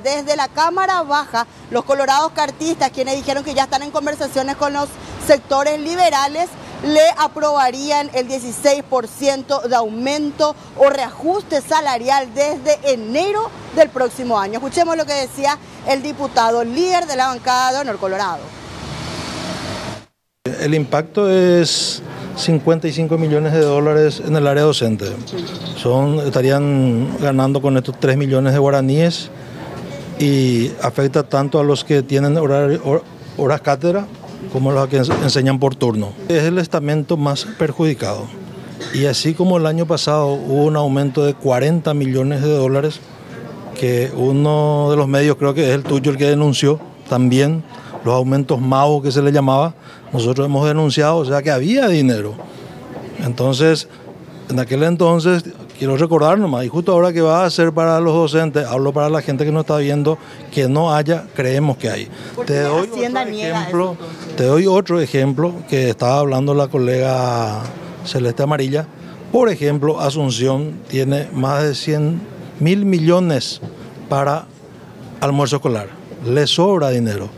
Desde la Cámara Baja, los colorados cartistas, quienes dijeron que ya están en conversaciones con los sectores liberales, le aprobarían el 16% de aumento o reajuste salarial desde enero del próximo año. Escuchemos lo que decía el diputado líder de la bancada de Honor Colorado. El impacto es 55 millones de dólares en el área docente. Son, estarían ganando con estos 3 millones de guaraníes y afecta tanto a los que tienen horas cátedra como a los que enseñan por turno. Es el estamento más perjudicado. Y así como el año pasado hubo un aumento de 40 millones de dólares, que uno de los medios, creo que es el tuyo el que denunció también los aumentos magos que se le llamaba, nosotros hemos denunciado, o sea que había dinero. Entonces, en aquel entonces quiero recordar nomás, y justo ahora que va a ser para los docentes, hablo para la gente que no está viendo, que no haya, creemos que hay. Te doy, otro ejemplo, te doy otro ejemplo que estaba hablando la colega Celeste Amarilla. Por ejemplo, Asunción tiene más de 100 mil millones para almuerzo escolar. Le sobra dinero.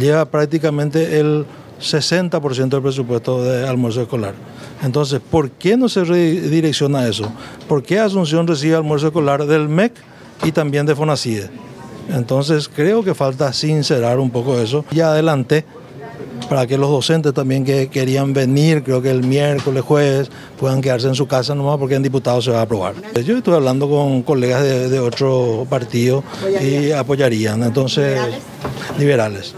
Lleva prácticamente el 60% del presupuesto de almuerzo escolar. Entonces, ¿por qué no se redirecciona eso? ¿Por qué Asunción recibe almuerzo escolar del MEC y también de FONACIDE? Entonces, creo que falta sincerar un poco eso. Ya adelante para que los docentes también que querían venir, creo que el miércoles, jueves, puedan quedarse en su casa nomás porque en diputado se va a aprobar. Yo estoy hablando con colegas de otro partido y apoyarían, entonces, liberales.